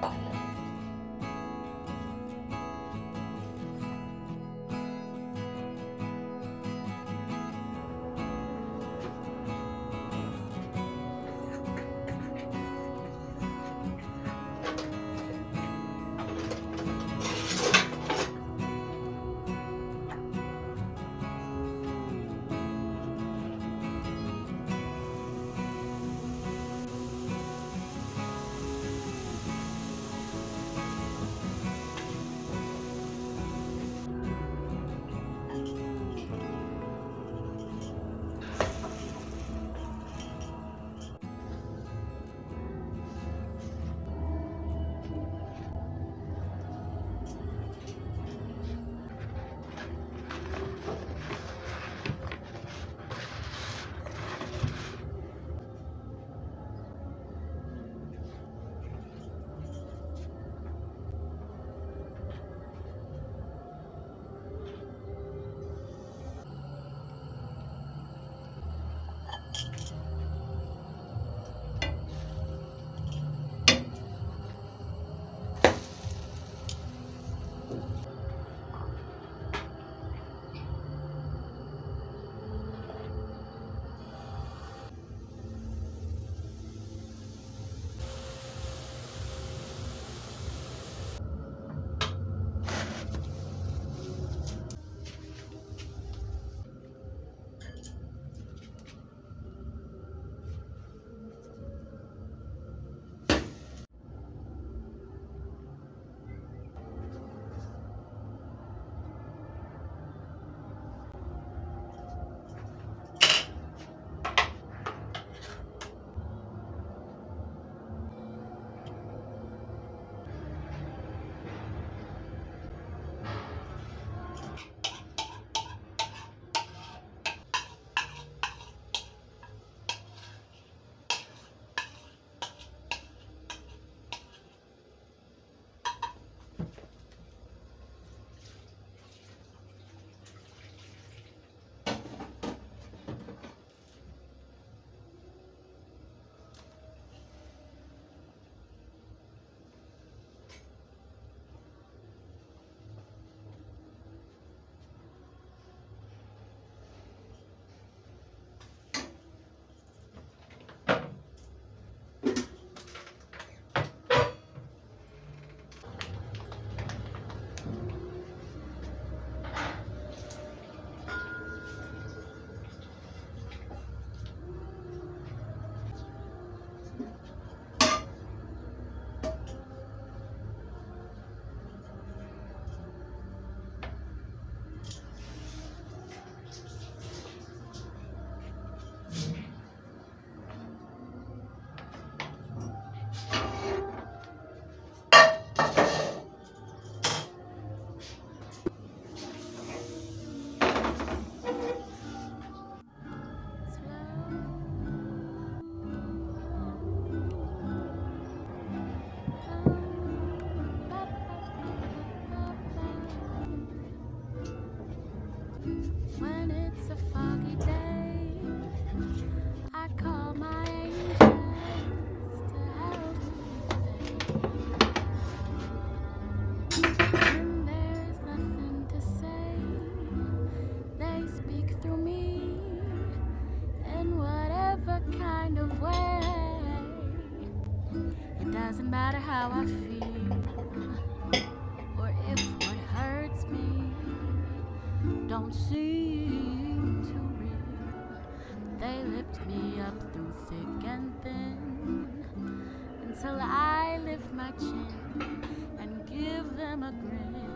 了。Kind of way. It doesn't matter how I feel or if what hurts me don't seem too real. They lift me up through thick and thin until I lift my chin and give them a grin.